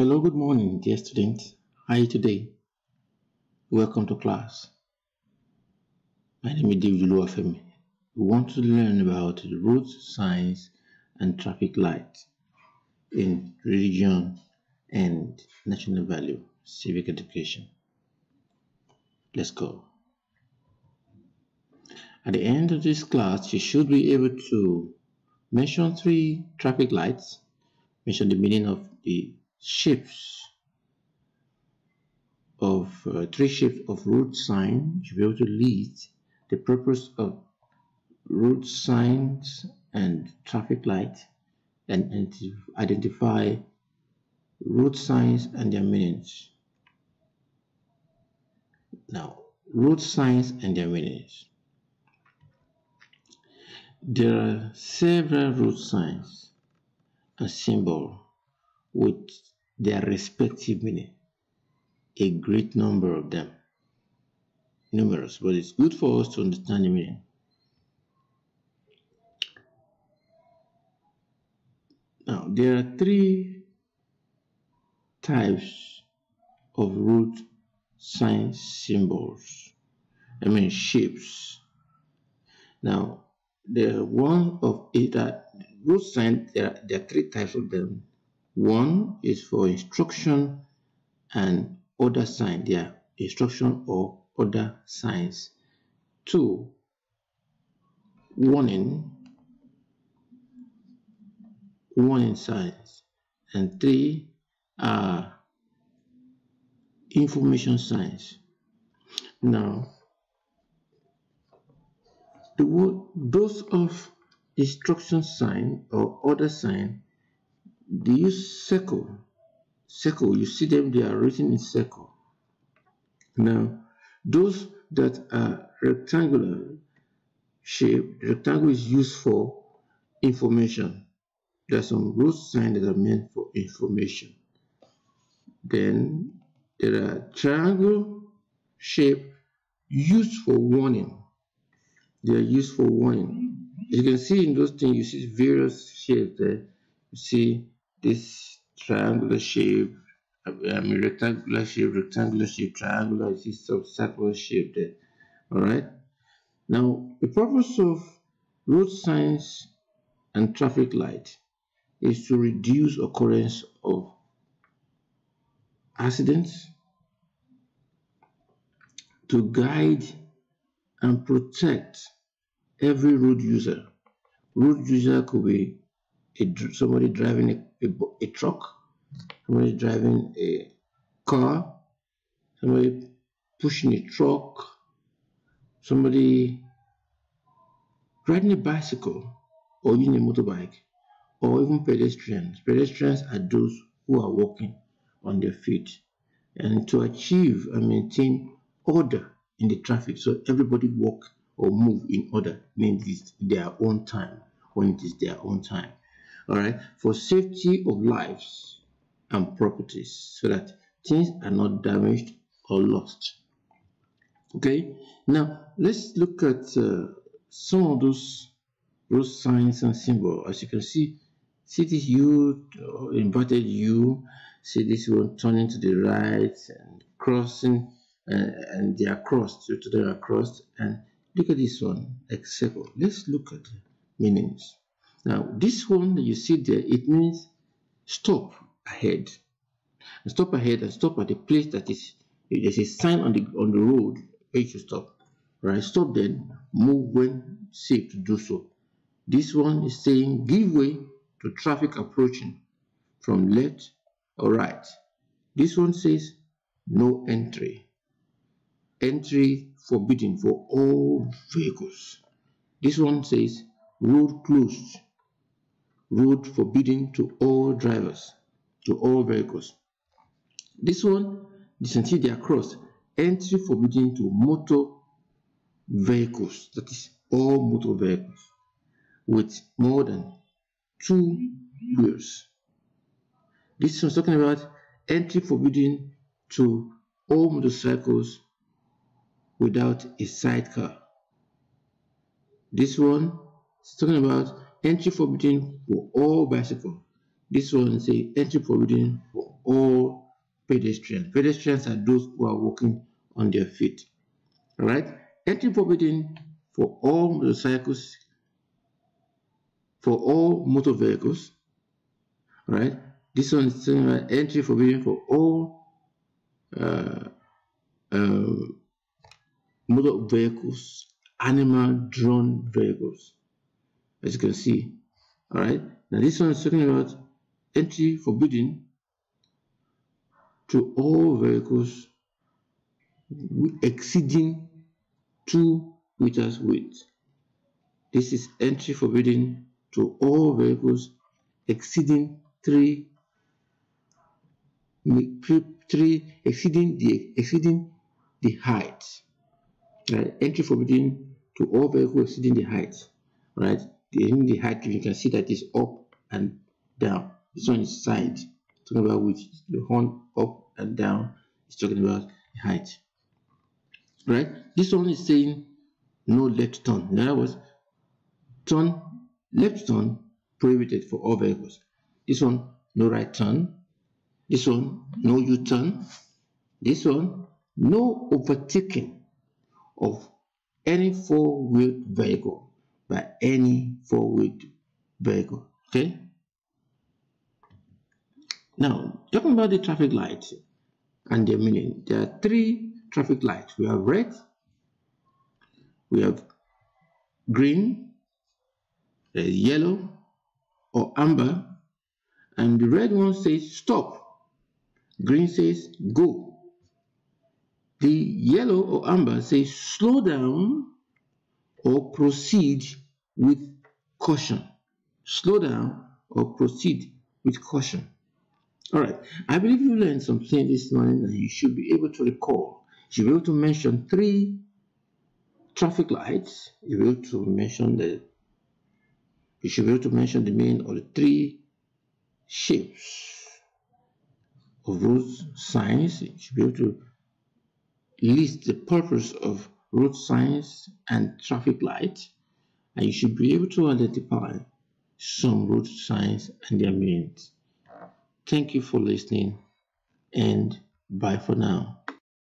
Hello, good morning, dear students. How are you today? Welcome to class. My name is David Oluwafemi. We want to learn about the road signs and traffic lights in religion and national value, civic education. Let's go. At the end of this class, you should be able to mention three traffic lights, mention the meaning of the shapes of uh, three shapes of road sign. Should be able to list the purpose of road signs and traffic light and, and identify road signs and their meanings. Now, road signs and their meanings. There are several road signs and symbols with their respective meaning. A great number of them. Numerous, but it's good for us to understand the meaning. Now, there are three types of root sign symbols. I mean shapes. Now, the one of either uh, root sign, there are, there are three types of them. One is for instruction and other sign, their instruction or other signs. Two, warning, warning signs. And three are information signs. Now, the word, those of instruction sign or other sign they use circle? Circle you see them they are written in circle. Now those that are rectangular shape rectangle is used for information. There are some road signs that are meant for information. Then there are triangle shape used for warning. They are used for warning. You can see in those things you see various shapes there. You see this triangular shape, I mean rectangular shape, rectangular shape, triangular, see some circular shape there. Alright. Now the purpose of road signs and traffic light is to reduce occurrence of accidents, to guide and protect every road user. Road user could be a, somebody driving a a, a truck, somebody driving a car, somebody pushing a truck, somebody riding a bicycle or using a motorbike, or even pedestrians. Pedestrians are those who are walking on their feet. And to achieve and maintain order in the traffic, so everybody walk or move in order means their own time when it is their own time all right for safety of lives and properties so that things are not damaged or lost. Okay? Now let's look at uh, some of those those signs and symbols as you can see see this u uh, inverted u see this one turning to the right and crossing uh, and they are crossed so they are crossed and look at this one circle let's look at the meanings now, this one that you see there, it means stop ahead. And stop ahead and stop at the place that is, there's a sign on the, on the road where you should stop. Right? Stop then, move when safe to do so. This one is saying give way to traffic approaching from left or right. This one says no entry. Entry forbidden for all vehicles. This one says road closed road forbidding to all drivers, to all vehicles. This one, they are crossed, entry forbidden to motor vehicles, that is all motor vehicles with more than two wheels. This is talking about entry forbidden to all motorcycles without a sidecar. This one is talking about entry forbidden for all bicycle. This one say entry forbidden for all pedestrians. Pedestrians are those who are walking on their feet. All right. Entry forbidden for all motorcycles, for all motor vehicles. All right. This one is that entry forbidden for all uh, uh, motor vehicles, animal drone vehicles. As you can see. All right. Now this one is talking about entry forbidden to all vehicles exceeding 2 meters width. This is entry forbidden to all vehicles exceeding 3 three exceeding the exceeding the height. Right? Entry forbidden to all vehicles exceeding the height. Right? The, the height you can see that is up and down. This one is side. Talking about which the horn up and down is talking about the height. Right? This one is saying no left turn. In other words, turn left turn prohibited for all vehicles. This one no right turn. This one no U-turn. This one no overtaking of any four-wheeled vehicle by any four-wheeled vehicle. Okay. Now, talking about the traffic lights and their meaning, there are three traffic lights. We have red, we have green, yellow, or amber, and the red one says stop, green says go. The yellow or amber says slow down or proceed with caution. Slow down or proceed with caution. All right. I believe you learned something this morning and you should be able to recall. You should be able to mention three traffic lights. Be able to mention the you should be able to mention the main or the three shapes of those signs. You should be able to list the purpose of road signs and traffic lights. And you should be able to identify some road signs and their meanings. Thank you for listening and bye for now.